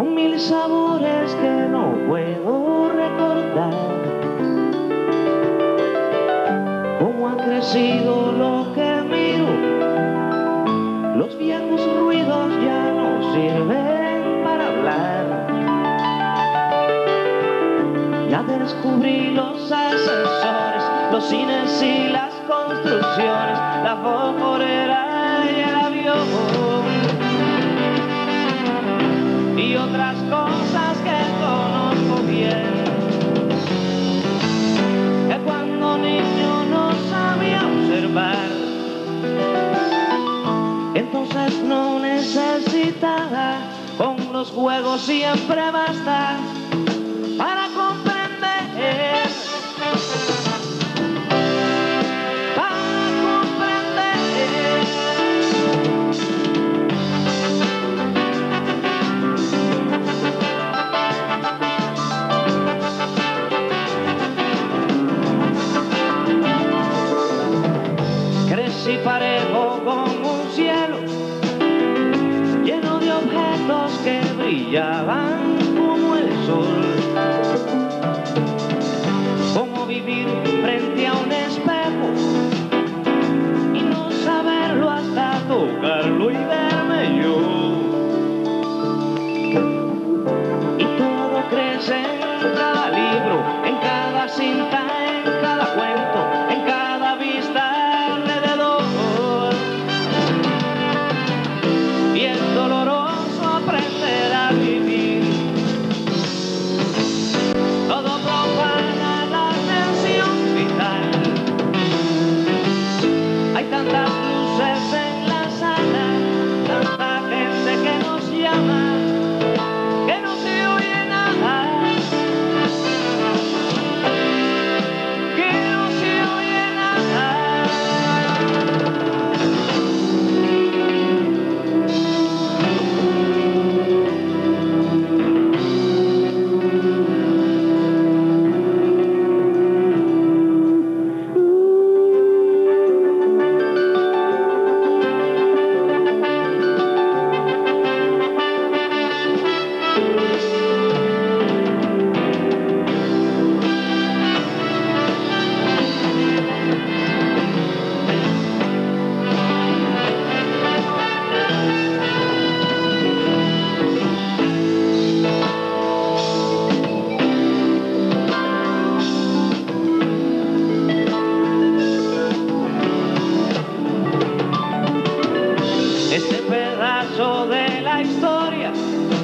con mil sabores que no puedo recordar. Cómo ha crecido lo que miro, los viejos ruidos ya no sirven para hablar. Ya descubrí los ascensores, los cines y las construcciones, la foforera y el avión otras cosas que conozco bien. Que cuando niño no sabía observar, entonces no necesitaba, con los juegos siempre basta y ya van. história.